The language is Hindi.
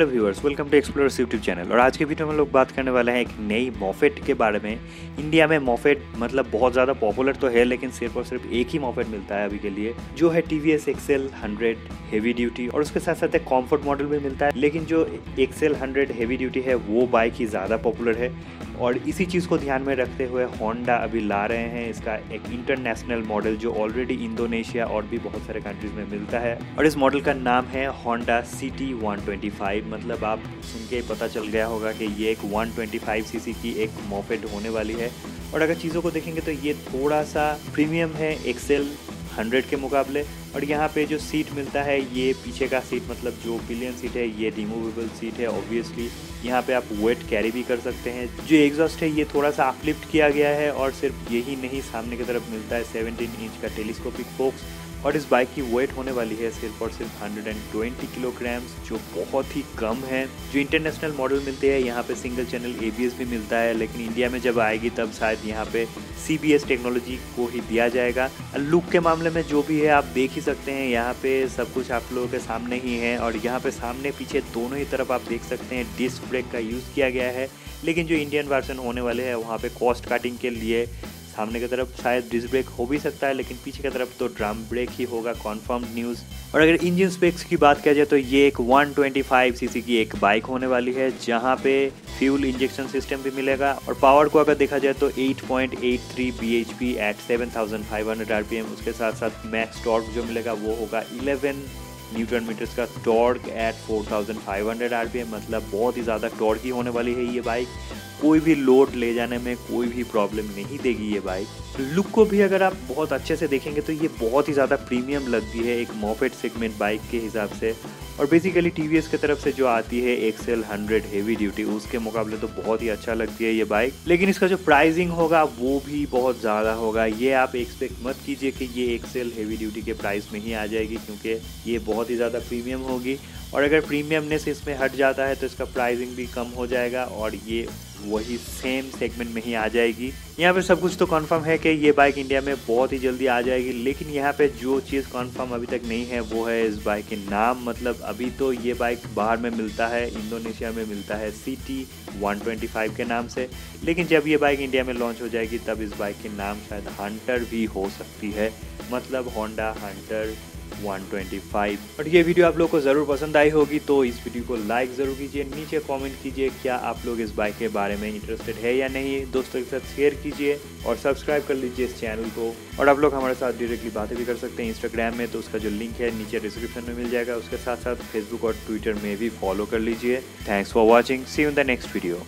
Hello viewers, welcome to explorers YouTube channel. और आज के वीडियो में लोग बात करने वाले हैं एक नई मोफेट के बारे में। इंडिया में मोफेट मतलब बहुत ज़्यादा पॉपुलर तो है, लेकिन सिर्फ़ और सिर्फ़ एक ही मोफेट मिलता है अभी के लिए, जो है T V S XL hundred heavy duty और उसके साथ साथ एक कॉम्फर्ट मॉडल भी मिलता है। लेकिन जो एक्सेल हंड्रेड हेवी ड्यूटी है, वो बाइक ही ज़्यादा पॉपुलर है। और इसी चीज़ को ध्यान में रखते हुए होंडा अभी ला रहे हैं। इसका एक इंटरनेशनल मॉडल जो ऑलरेडी इंडोनेशिया और भी बहुत सारे कंट्रीज़ में मिलता है। और इस मॉडल का नाम है Honda C T one twenty five मतलब आप सुन के पता चल गया होगा कि ये एक 125 सीसी की एक मोफेड होने वाली है। और अगर चीज़ों को देखेंगे तो ये थोड़ा सा प्रीमियम है एक्सेल 100 के मुकाबले। और यहाँ पे जो सीट मिलता है, ये पीछे का सीट मतलब जो बिलियन सीट है, ये रिमूवेबल सीट है ऑब्वियसली यहाँ पे आप वेट कैरी भी कर सकते हैं। जो एग्जॉस्ट है, ये थोड़ा सा अपलिफ्ट किया गया है और सिर्फ़ यही नहीं, सामने की तरफ़ मिलता है 17 इंच का टेलीस्कोपिक फोक्स और इस बाइक की वेट होने वाली है सिर्फ़ और सिर्फ़ 120 किलोग्राम्स जो बहुत ही कम है। जो इंटरनेशनल मॉडल मिलते हैं, यहाँ पे सिंगल चैनल एबीएस भी मिलता है, लेकिन इंडिया में जब आएगी, तब शायद यहाँ पे सीबीएस टेक्नोलॉजी को ही दिया जाएगा। लुक के मामले में जो भी है, आप देख ही सकते हैं, यहाँ पे सब कुछ आप लोगों के सामने ही है, और यहाँ पे सामने पीछे दोनों ही तरफ़ आप देख सकते हैं डिस्क ब्रेक का यूज़ किया गया है। लेकिन जो इंडियन वर्जन होने वाले हैं, वहाँ पे कॉस्ट कटिंग के लिए सामने की तरफ़ शायद डिस्क ब्रेक हो भी सकता है, लेकिन पीछे की तरफ़ तो ड्रम ब्रेक ही होगा कॉन्फर्म न्यूज़ और अगर इंजन स्पेक्स की बात किया जाए तो ये एक 125 सीसी की एक बाइक होने वाली है, जहाँ पे फ्यूल इंजेक्शन सिस्टम भी मिलेगा। और पावर को अगर देखा जाए तो 8.83 पॉइंट एट थ्री 7500 आरपीएम उसके साथ साथ मैक्स टॉर्क जो मिलेगा वो होगा 11 न्यूटन मीटर्स का टॉर्क एट 4500 आरपीएम मतलब बहुत ही ज़्यादा टॉर्क ही होने वाली है ये बाइक कोई भी लोड ले जाने में कोई भी प्रॉब्लम नहीं देगी ये बाइक लुक को भी अगर आप बहुत अच्छे से देखेंगे तो ये बहुत ही ज़्यादा प्रीमियम लगती है एक मोफेट सेगमेंट बाइक के हिसाब से। और बेसिकली टीवीएस की तरफ़ से जो आती है एक्सेल हंड्रेड हेवी ड्यूटी उसके मुकाबले तो बहुत ही अच्छा लगती है ये बाइक लेकिन इसका जो प्राइसिंग होगा वो भी बहुत ज़्यादा होगा। ये आप एक्सपेक्ट मत कीजिए कि ये एक्सेल हेवी ड्यूटी के प्राइस में ही आ जाएगी, क्योंकि ये बहुत ही ज़्यादा प्रीमियम होगी। और अगर प्रीमियमनेस इसमें हट जाता है तो इसका प्राइसिंग भी कम हो जाएगा और ये वही सेम सेगमेंट में ही आ जाएगी। यहाँ पे सब कुछ तो कंफर्म है कि ये बाइक इंडिया में बहुत ही जल्दी आ जाएगी, लेकिन यहाँ पे जो चीज़ कंफर्म अभी तक नहीं है, वो है इस बाइक के नाम। मतलब अभी तो ये बाइक बाहर में मिलता है इंडोनेशिया में मिलता है सी टी के नाम से। लेकिन जब ये बाइक इंडिया में लॉन्च हो जाएगी, तब इस बाइक के नाम शायद हंटर भी हो सकती है। मतलब होंडा हंटर 125 और ये वीडियो आप लोग को ज़रूर पसंद आई होगी तो इस वीडियो को लाइक ज़रूर कीजिए, नीचे कमेंट कीजिए क्या आप लोग इस बाइक के बारे में इंटरेस्टेड है या नहीं। दोस्तों के साथ शेयर कीजिए और सब्सक्राइब कर लीजिए इस चैनल को। और आप लोग हमारे साथ डायरेक्टली बातें भी कर सकते हैं इंस्टाग्राम में तो उसका जो लिंक है नीचे डिस्क्रिप्शन में मिल जाएगा। उसके साथ साथ फेसबुक और ट्विटर में भी फॉलो कर लीजिए। Thanks for watching see in the next video